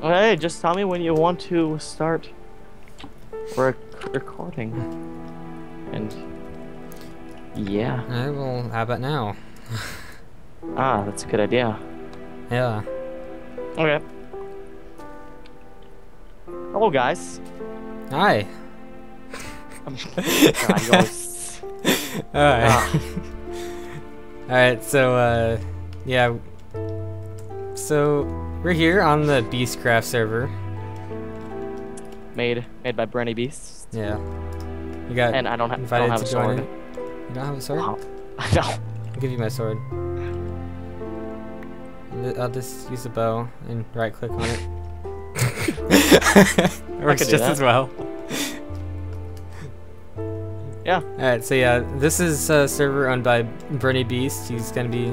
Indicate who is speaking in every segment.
Speaker 1: Hey, just tell me when you want to start rec recording. And yeah,
Speaker 2: Alright, well, how about now?
Speaker 1: ah, that's a good idea.
Speaker 2: Yeah.
Speaker 1: Okay. Hello, guys.
Speaker 2: Hi.
Speaker 1: Always-
Speaker 2: Alright.
Speaker 1: Ah.
Speaker 2: Alright, so, uh, yeah. So, we're here on the Beastcraft server.
Speaker 1: made made by BrenyBeasts,
Speaker 2: Yeah. You got
Speaker 1: and I don't, ha- I
Speaker 2: invited
Speaker 1: don't have a
Speaker 2: to join
Speaker 1: sword.
Speaker 2: it. You don't have a sword?
Speaker 1: Wow. I know.
Speaker 2: I'll give you my sword. I'll just use the bow and right click on it.
Speaker 1: it Works
Speaker 2: just
Speaker 1: that.
Speaker 2: as well.
Speaker 1: Yeah.
Speaker 2: Alright, so yeah, this is a server owned by BrenyBeast. He's gonna be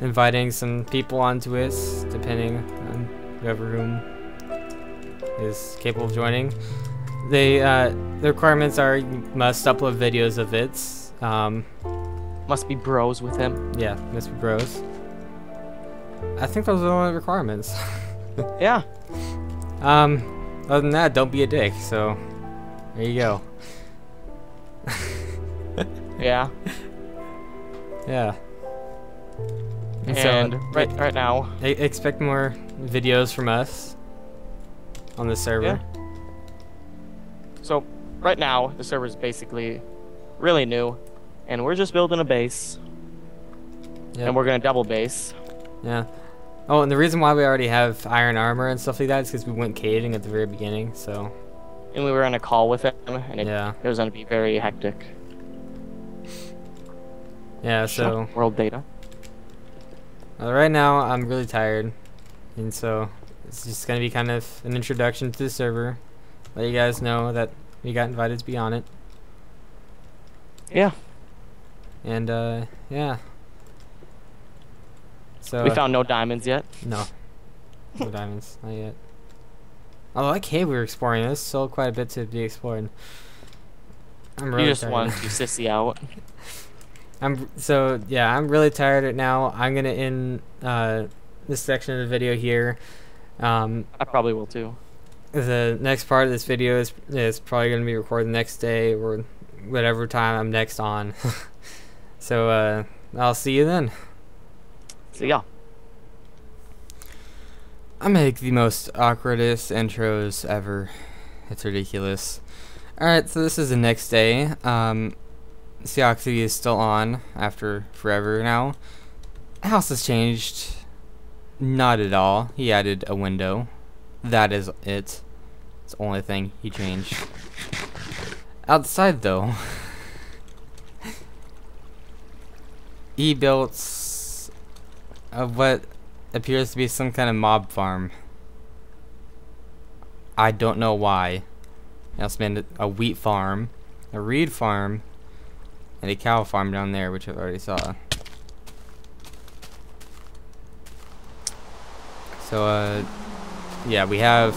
Speaker 2: inviting some people onto it, depending on whoever room is capable of joining. They uh, the requirements are you must upload videos of it. Um,
Speaker 1: Must be bros with him.
Speaker 2: yeah, must be bros. I think those are the only requirements.
Speaker 1: Yeah.
Speaker 2: Um, other than that, don't be a dick. So, there you go.
Speaker 1: Yeah.
Speaker 2: Yeah.
Speaker 1: And
Speaker 2: so,
Speaker 1: right right now,
Speaker 2: expect more videos from us on the server. Yeah.
Speaker 1: so right now the server is basically really new, and we're just building a base,
Speaker 2: Yeah.
Speaker 1: and we're gonna double base.
Speaker 2: Yeah. Oh, and the reason why we already have iron armor and stuff like that is because we went caving at the very beginning. So,
Speaker 1: And we were on a call with him, and it,
Speaker 2: yeah,
Speaker 1: it was gonna be very hectic.
Speaker 2: yeah. So,
Speaker 1: world data.
Speaker 2: Uh, right now I'm really tired, and so it's just gonna be kind of an introduction to the server. Let you guys know that we got invited to be on it,
Speaker 1: Yeah.
Speaker 2: and uh, yeah. So
Speaker 1: we found no diamonds yet.
Speaker 2: No. No diamonds, not yet. Although that cave we were exploring, there's still quite a bit to be explored. I'm really
Speaker 1: you just
Speaker 2: tired.
Speaker 1: wanted to sissy out.
Speaker 2: I'm so yeah, I'm really tired right now. I'm gonna end uh, this section of the video here. Um,
Speaker 1: I probably will too.
Speaker 2: the next part of this video is is probably gonna be recorded the next day or whatever time I'm next on. so uh, I'll see you then.
Speaker 1: See ya.
Speaker 2: I make the most awkwardest intros ever. It's ridiculous. Alright, so this is the next day. Um, Ceoxy is still on after forever now. House has changed. Not at all. He added a window. That is it. It's the only thing he changed. Outside though, he built a what appears to be some kind of mob farm. I don't know why. He also made a wheat farm, a reed farm, and a cow farm down there, which I already saw. So, uh, yeah, we have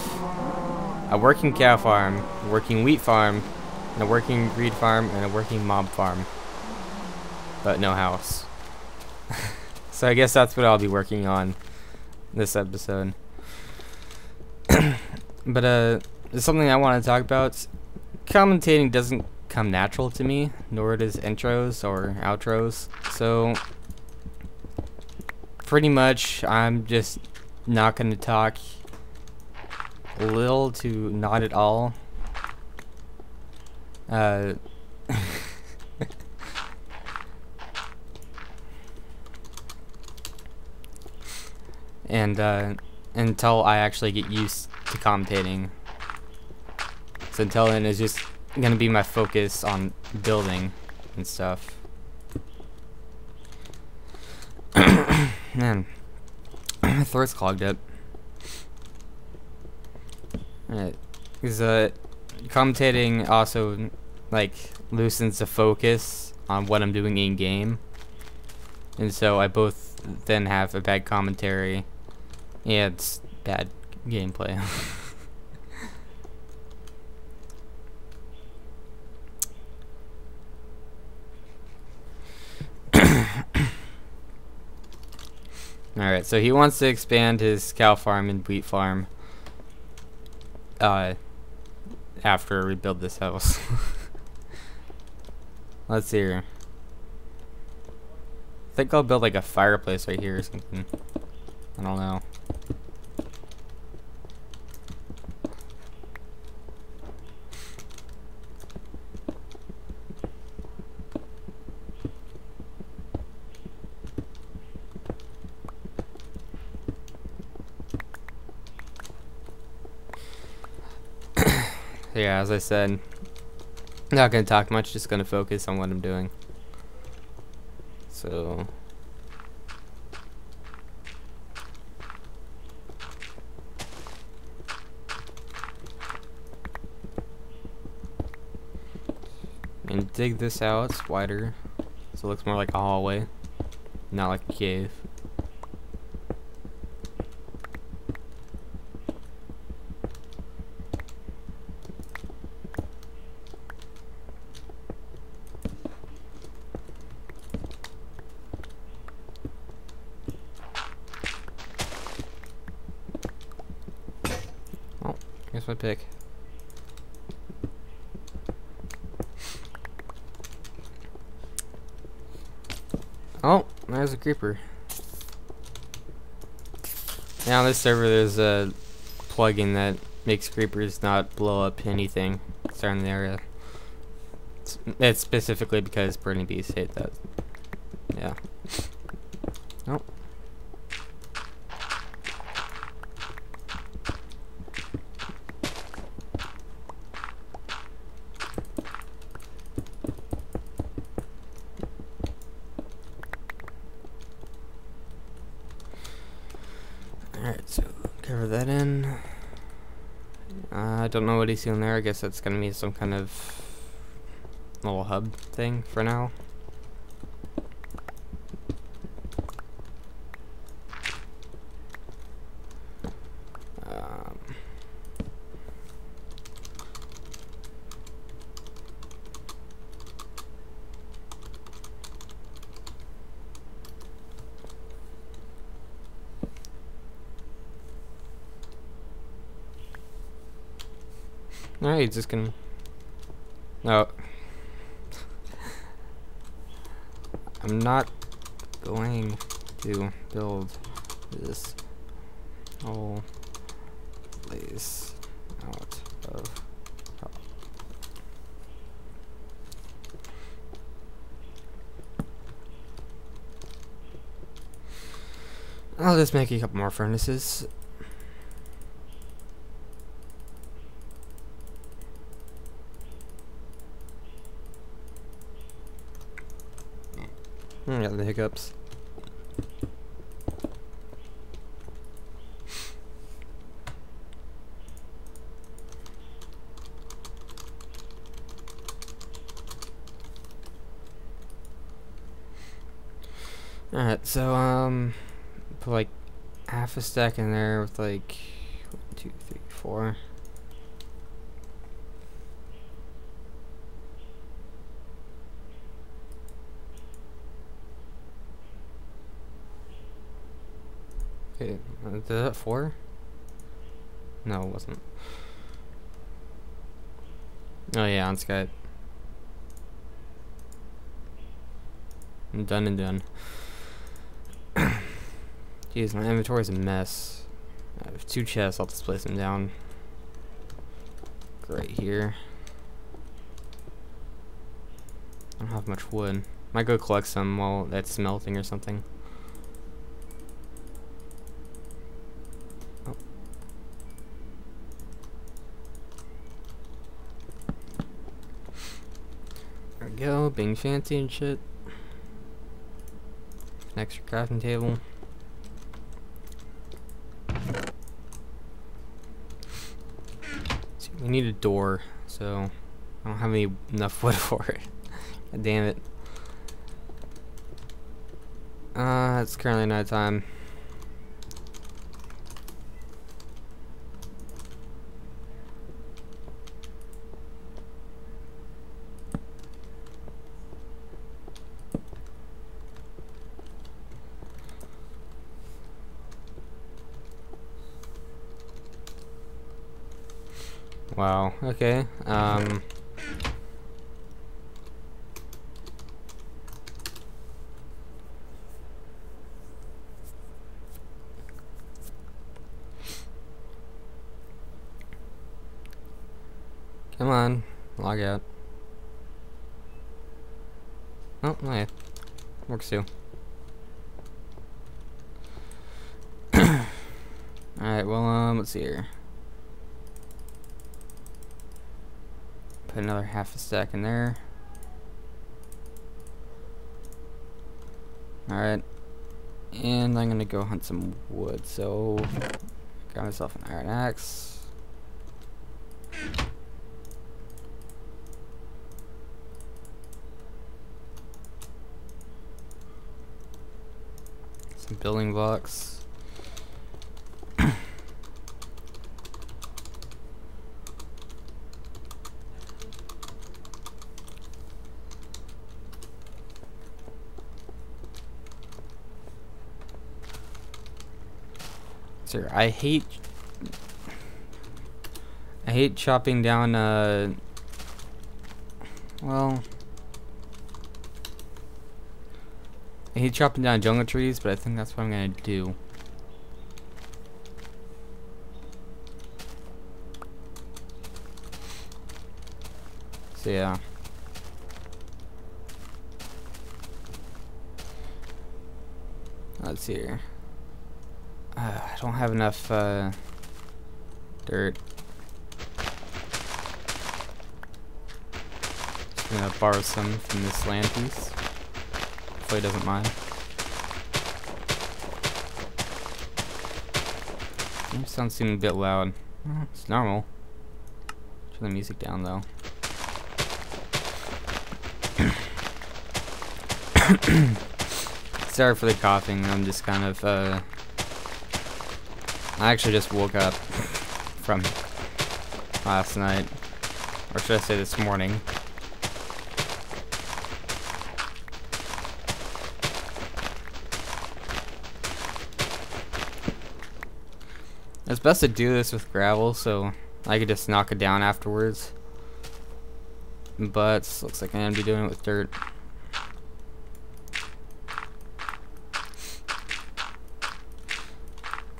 Speaker 2: a working cow farm, a working wheat farm, and a working reed farm, and a working mob farm. But no house. so I guess that's what I'll be working on this episode. but uh, something I want to talk about. Commentating doesn't come natural to me, nor does intros or outros. So pretty much, I'm just not gonna talk a little to not at all. Uh. and uh, until I actually get used to commentating. So until then, it's just gonna be my focus on building and stuff. Man, my throat's clogged up. Alright, because uh, commentating also like loosens the focus on what I'm doing in game, and so I both then have a bad commentary yeah, it's bad gameplay. Alright, so he wants to expand his cow farm and wheat farm. uh, after we build this house. Let's see here. I think I'll build like a fireplace right here or something. I don't know. yeah, as I said, not gonna talk much, just gonna focus on what I'm doing. So and dig this out, it's wider. So it looks more like a hallway, not like a cave. Guess my pick. Oh, there's a creeper. Now on this server there's a plugin that makes creepers not blow up anything surrounding the area. It's, it's specifically because BrenyBeast hate that. Yeah. Oh. Alright, so cover that in. Uh, I don't know what he's doing there. I guess that's gonna be some kind of little hub thing for now. Um, Just gonna. No. I'm not going to build this whole place out of. top. I'll just make a couple more furnaces. Got the hiccups. Alright, so, um, put like half a stack in there with like one, two, three, four. Okay, uh, is that four? No, it wasn't. Oh yeah, on Skype. I'm done and done. Jeez, my inventory's a mess. I have two chests, I'll just place them down. Right here. I don't have much wood. Might go collect some while that's melting or something. Oh. There we go, being fancy and shit. An extra crafting table. See, we need a door, so I don't have any enough wood for it. God damn it. Uh, it's currently night time. Wow. Okay. Um. Come on, log out. Oh, yeah. Works too. Alright, well, um, let's see here. Put another half a stack in there. Alright. And I'm gonna go hunt some wood, so... Got myself an iron axe. Some building blocks. Sir, I hate I hate chopping down uh well I hate chopping down jungle trees, but I think that's what I'm gonna do. So yeah. Let's see here. Don't have enough uh, dirt. Just gonna borrow some from this land piece. Hopefully he doesn't mind. It sounds seeming a bit loud. It's normal. Turn the music down though. Sorry for the coughing. I'm just kind of uh I actually just woke up from last night. Or should I say this morning. It's best to do this with gravel so I could just knock it down afterwards. But looks like I'm gonna be doing it with dirt.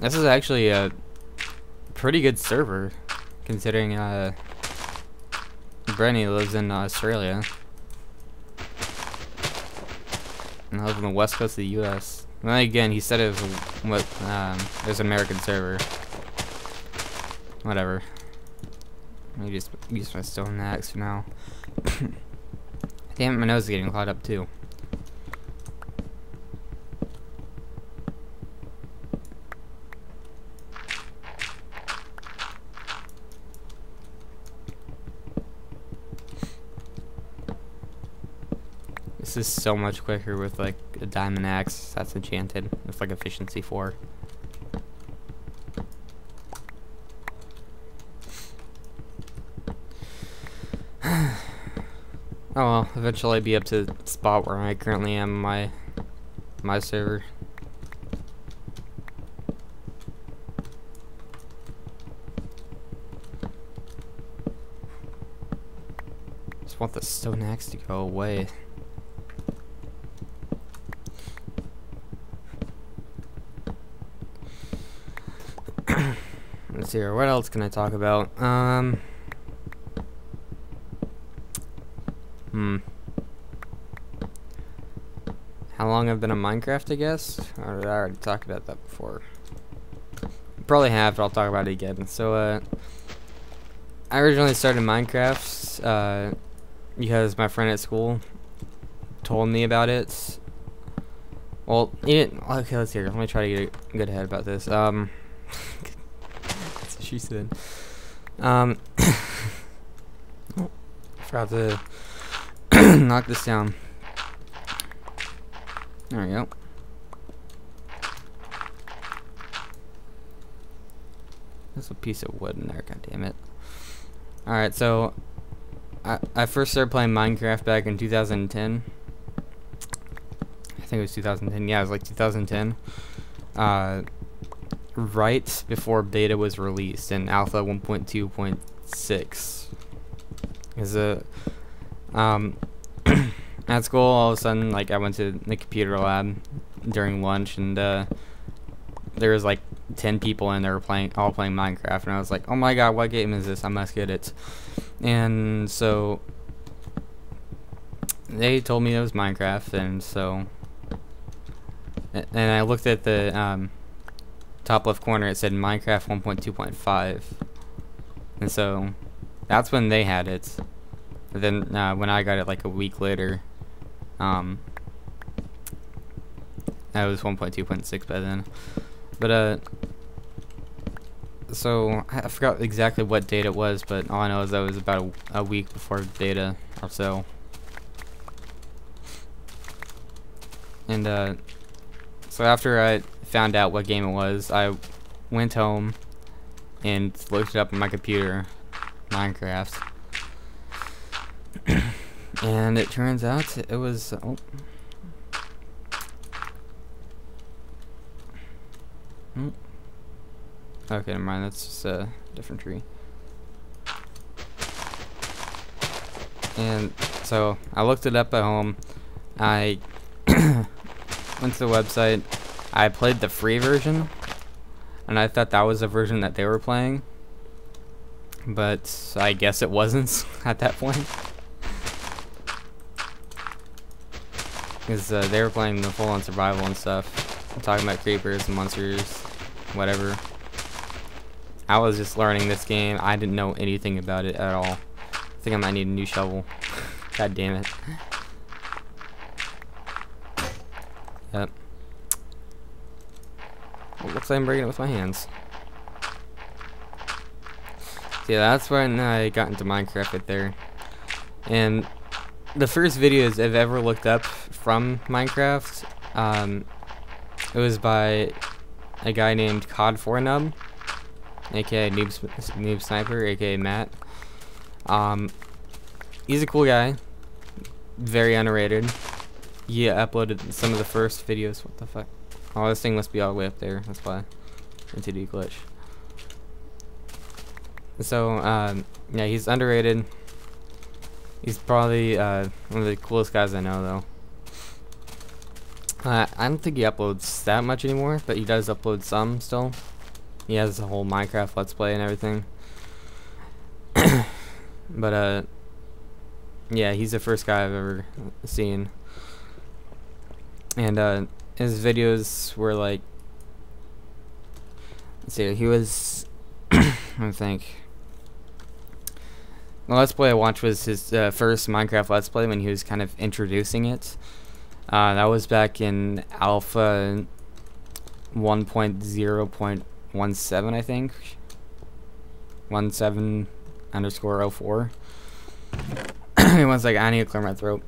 Speaker 2: This is actually a pretty good server, considering uh, Breny lives in Australia. And I live on the west coast of the U.S. And then again, he said it was what um, it was an American server. Whatever. Let me just use my stone axe for now. Damn my nose is getting clogged up too. This is so much quicker with like a diamond axe that's enchanted It's like efficiency 4. oh well, eventually I'll be up to the spot where I currently am my my server. Just want the stone axe to go away. Let's see here. What else can I talk about? Um. Hmm. How long I've been on Minecraft, I guess? I already talked about that before. Probably have, but I'll talk about it again. So, uh, I originally started Minecraft, uh, because my friend at school told me about it. Well, he didn't. Okay, let's hear. Let me try to get a good head about this. Um, she said. Um, oh, forgot to knock this down. There we go. There's a piece of wood in there, god damn it. Alright, so I I first started playing Minecraft back in 2010. I think it was 2010. Yeah, it was like 2010. Uh, right before beta was released and alpha 1.2.6 six. Is a um at school all of a sudden like I went to the computer lab during lunch and uh, there was like ten people in there playing all playing Minecraft and I was like, oh my god, what game is this? I must get it. And so they told me it was Minecraft and so and I looked at the um, top left corner it said Minecraft 1.2.5 and so that's when they had it. But then uh, when I got it like a week later um, that was 1.2.6 by then. But uh so I forgot exactly what date it was but all I know is that it was about a, a week before beta or so. And uh so after I found out what game it was, I went home and looked it up on my computer, Minecraft. and it turns out it was oh. Hmm. Okay, never mind. That's just a different tree. And so I looked it up at home. I went to the website. I played the free version, and I thought that was the version that they were playing. But I guess it wasn't at that point. Because uh, they were playing the full-on survival and stuff. I'm talking about creepers and monsters, whatever. I was just learning this game. I didn't know anything about it at all. I think I might need a new shovel. God damn it. Yep. Looks like I'm breaking it with my hands. Yeah, that's when I got into Minecraft right there. And the first videos I've ever looked up from Minecraft, um, it was by a guy named Cod4Nub, aka Noob, Noob Sniper, aka Matt. Um, he's a cool guy, very underrated. He uploaded some of the first videos. What the fuck? Oh, this thing must be all the way up there. That's why. The glitch. So, um, yeah, he's underrated. He's probably uh, one of the coolest guys I know, though. Uh, I don't think he uploads that much anymore, but he does upload some still. He has a whole Minecraft Let's Play and everything. but, uh, yeah, he's the first guy I've ever seen and uh, his videos were like let's see he was I think. The let's play I watched was his uh, first Minecraft let's play when he was kind of introducing it. Uh, that was back in alpha 1.0.17 I think. 17 underscore 04 it was like I need to clear my throat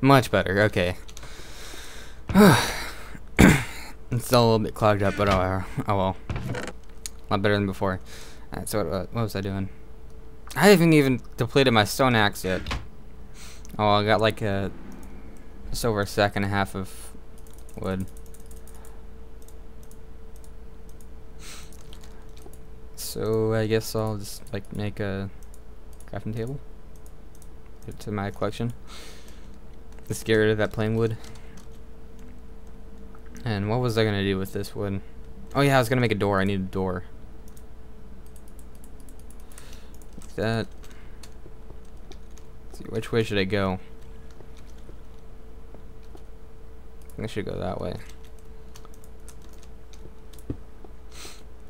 Speaker 2: Much better, okay. it's still a little bit clogged up, but oh, oh well. A lot better than before. Alright, so what, uh, what was I doing? I haven't even depleted my stone axe yet. Oh, I got like a just over a sack and a half of wood. So I guess I'll just like make a crafting table. to my collection. Let's get rid of that plain wood. And what was I gonna do with this wood? Oh yeah, I was gonna make a door. I need a door. Like that. Let's see, which way should I go? I think I should go that way.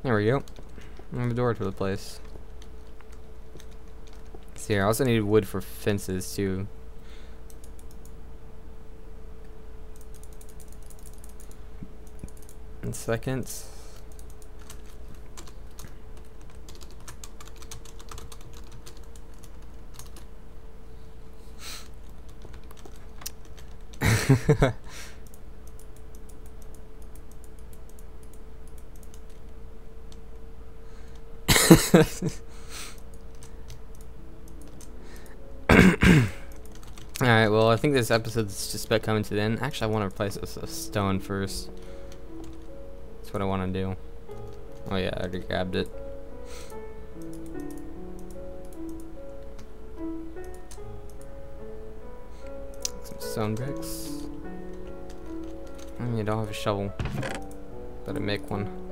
Speaker 2: There we go. I have a door to the place. See, I also need wood for fences too. in seconds. Alright, well, I think this episode is just about coming to the end. Actually, I want to replace this with stone first. That's what I want to do. Oh yeah, I already grabbed it. Some stone bricks. I don't have a shovel. Better make one.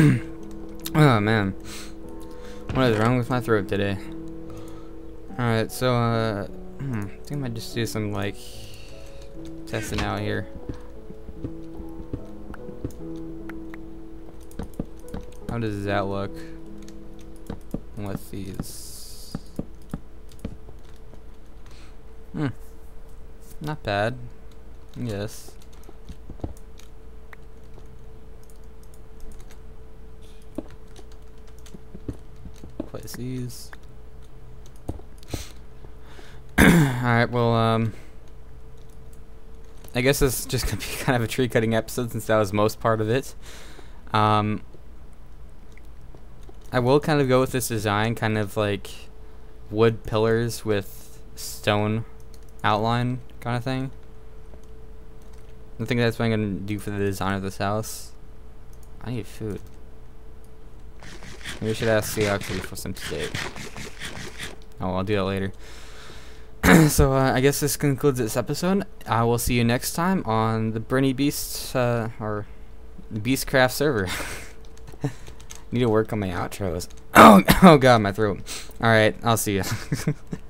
Speaker 2: oh man. What is wrong with my throat today? Alright, so uh hmm, I think I might just do some like testing out here. How does that look with these? Hmm. Not bad. Yes. Place these. Alright, well, um... I guess this is just gonna be kind of a tree cutting episode since that was most part of it. Um, I will kind of go with this design, kind of like wood pillars with stone outline kind of thing. I think that's what I'm going to do for the design of this house. I need food. Maybe should ask Ceoxy for some steak. Oh, I'll do that later. so uh, I guess this concludes this episode. I will see you next time on the BrenyBeast uh, or Beastcraft server. Need to work on my outros. Oh, oh god, my throat. Alright, I'll see you.